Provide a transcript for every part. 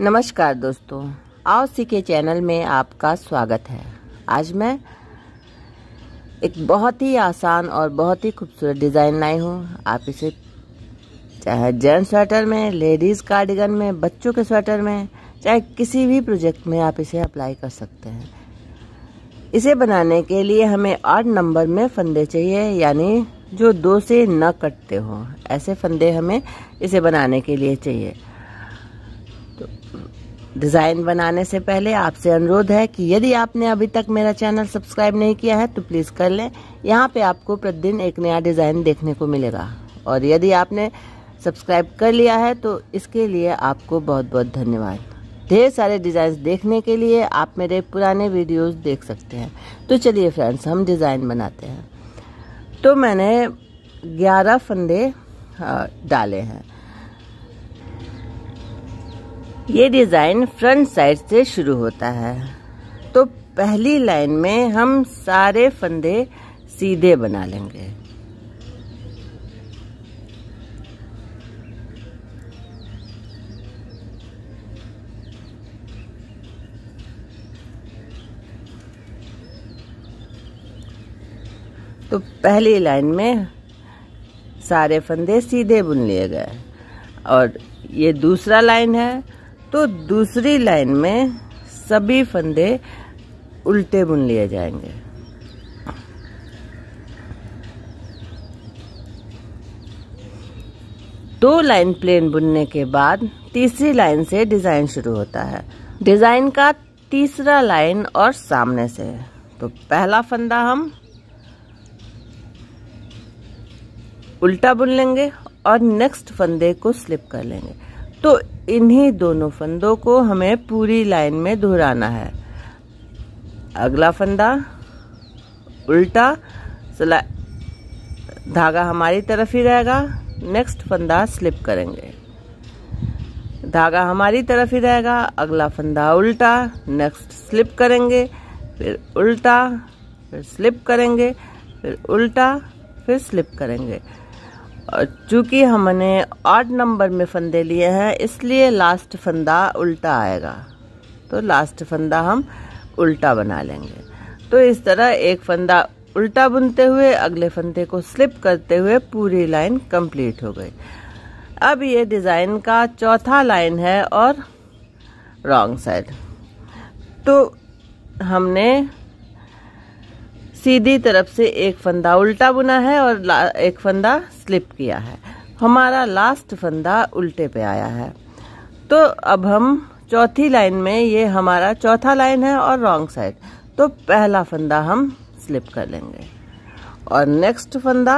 नमस्कार दोस्तों, आओ सीखे चैनल में आपका स्वागत है। आज मैं एक बहुत ही आसान और बहुत ही खूबसूरत डिज़ाइन लाई हूँ। आप इसे चाहे जेंट्स स्वेटर में, लेडीज़ कार्डिगन में, बच्चों के स्वेटर में, चाहे किसी भी प्रोजेक्ट में आप इसे अप्लाई कर सकते हैं। इसे बनाने के लिए हमें आठ नंबर में फंदे चाहिए, यानी जो दो से न कटते हों, ऐसे फंदे हमें इसे बनाने के लिए चाहिए। डिज़ाइन बनाने से पहले आपसे अनुरोध है कि यदि आपने अभी तक मेरा चैनल सब्सक्राइब नहीं किया है तो प्लीज़ कर लें। यहाँ पे आपको प्रतिदिन एक नया डिज़ाइन देखने को मिलेगा। और यदि आपने सब्सक्राइब कर लिया है तो इसके लिए आपको बहुत बहुत धन्यवाद। ढेर सारे डिज़ाइन देखने के लिए आप मेरे पुराने वीडियोस देख सकते हैं। तो चलिए फ्रेंड्स, हम डिज़ाइन बनाते हैं। तो मैंने ग्यारह फंदे डाले हैं। ये डिज़ाइन फ्रंट साइड से शुरू होता है। तो पहली लाइन में हम सारे फंदे सीधे बना लेंगे। तो पहली लाइन में सारे फंदे सीधे बुन लिए गए। और ये दूसरा लाइन है तो दूसरी लाइन में सभी फंदे उल्टे बुन लिए जाएँगे। दो लाइन प्लेन बुनने के बाद तीसरी लाइन से डिज़ाइन शुरू होता है। डिज़ाइन का तीसरा लाइन और सामने से। तो पहला फंदा हम उल्टा बुन लेंगे और नेक्स्ट फंदे को स्लिप कर लेंगे। तो इन्हीं दोनों फंदों को हमें पूरी लाइन में दोहराना है। अगला फंदा, उल्टा, सला धागा हमारी तरफ़ ही रहेगा। नेक्स्ट फंदा स्लिप करेंगे। धागा हमारी तरफ़ ही रहेगा। अगला फंदा उल्टा, नेक्स्ट स्लिप करेंगे। फिर उल्टा, फिर स्लिप करेंगे। फिर उल्टा, फिर स्लिप करेंगे। चूँकि हमने आठ नंबर में फंदे लिए हैं, इसलिए लास्ट फंदा उल्टा आएगा। तो लास्ट फंदा हम उल्टा बना लेंगे। तो इस तरह एक फंदा उल्टा बुनते हुए, अगले फंदे को स्लिप करते हुए पूरी लाइन कंप्लीट हो गई। अब ये डिज़ाइन का चौथा लाइन है और रॉन्ग साइड तो हमने सीधी तरफ़ से एक फंदा उल्टा बुना है और एक फंदा स्लिप किया है। हमारा लास्ट फंदा उल्टे पे आया है। तो अब हम चौथी लाइन में ये हमारा चौथा लाइन है और रॉन्ग साइड तो पहला फंदा हम स्लिप कर लेंगे और नेक्स्ट फंदा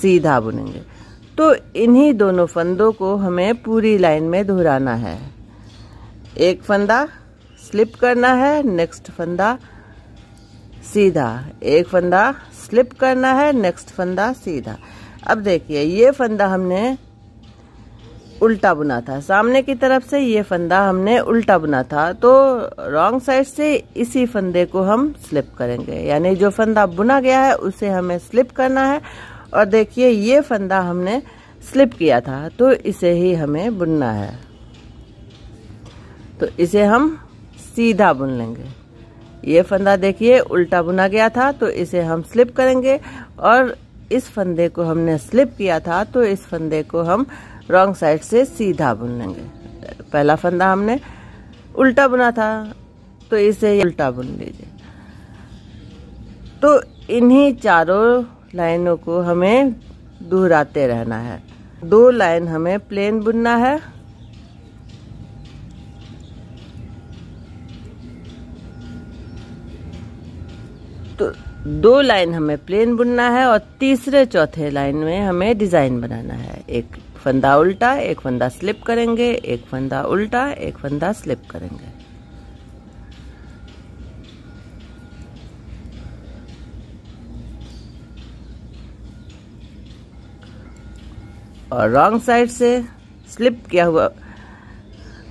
सीधा बुनेंगे। तो इन्हीं दोनों फंदों को हमें पूरी लाइन में दोहराना है। एक फंदा स्लिप करना है नेक्स्ट फंदा सीधा। एक फंदा स्लिप करना है नेक्स्ट फंदा सीधा। अब देखिए, ये फंदा हमने उल्टा बुना था। सामने की तरफ़ से ये फंदा हमने उल्टा बुना था। तो रॉन्ग साइड से इसी फंदे को हम स्लिप करेंगे। यानी जो फंदा बुना गया है, उसे हमें स्लिप करना है। और देखिए, ये फंदा हमने स्लिप किया था तो इसे ही हमें बुनना है। तो इसे हम सीधा बुन लेंगे। ये फंदा देखिए, उल्टा बुना गया था तो इसे हम स्लिप करेंगे। और इस फंदे को हमने स्लिप किया था तो इस फंदे को हम रॉन्ग साइड से सीधा बुन लेंगे। पहला फंदा हमने उल्टा बुना था तो इसे उल्टा बुन लीजिए। तो इन्हीं चारों लाइनों को हमें दोहराते रहना है। दो लाइन हमें प्लेन बुनना है। तो दो लाइन हमें प्लेन बुनना है और तीसरे चौथे लाइन में हमें डिज़ाइन बनाना है। एक फंदा उल्टा, एक फंदा स्लिप करेंगे, एक फंदा उल्टा, एक फंदा स्लिप करेंगे। और रॉन्ग साइड से स्लिप किया हुआ,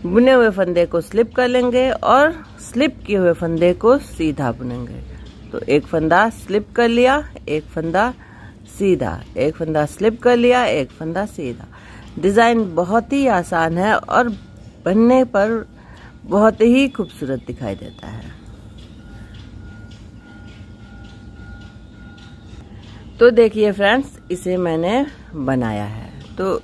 बुने हुए फंदे को स्लिप कर लेंगे और स्लिप किए हुए फंदे को सीधा बुनेंगे। तो एक फंदा स्लिप कर लिया, एक फंदा सीधा, एक फंदा स्लिप कर लिया, एक फंदा सीधा। डिज़ाइन बहुत ही आसान है और बनने पर बहुत ही खूबसूरत दिखाई देता है। तो देखिए फ्रेंड्स, इसे मैंने बनाया है। तो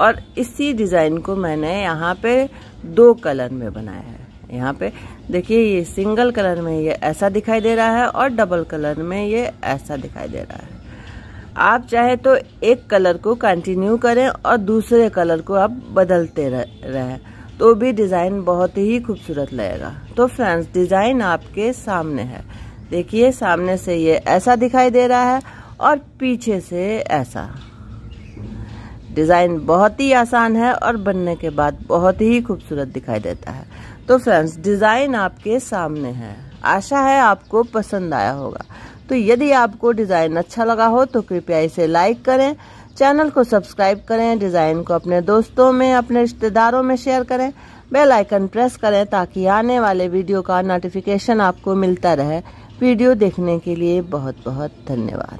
और इसी डिज़ाइन को मैंने यहाँ पे दो कलर में बनाया है। यहाँ पे। देखिए, ये सिंगल कलर में ये ऐसा दिखाई दे रहा है और डबल कलर में ये ऐसा दिखाई दे रहा है। आप चाहे तो एक कलर को कंटिन्यू करें और दूसरे कलर को आप बदलते रहें तो भी डिज़ाइन बहुत ही खूबसूरत लगेगा। तो फ्रेंड्स डिज़ाइन आपके सामने है। देखिए, सामने से ये ऐसा दिखाई दे रहा है और पीछे से ऐसा। डिज़ाइन बहुत ही आसान है और बनने के बाद बहुत ही खूबसूरत दिखाई देता है। तो फ्रेंड्स डिज़ाइन आपके सामने है। आशा है आपको पसंद आया होगा। तो यदि आपको डिज़ाइन अच्छा लगा हो तो कृपया इसे लाइक करें चैनल को सब्सक्राइब करें डिज़ाइन को अपने दोस्तों में, अपने रिश्तेदारों में शेयर करें बेल आइकन प्रेस करें, ताकि आने वाले वीडियो का नोटिफिकेशन आपको मिलता रहे। वीडियो देखने के लिए बहुत बहुत धन्यवाद।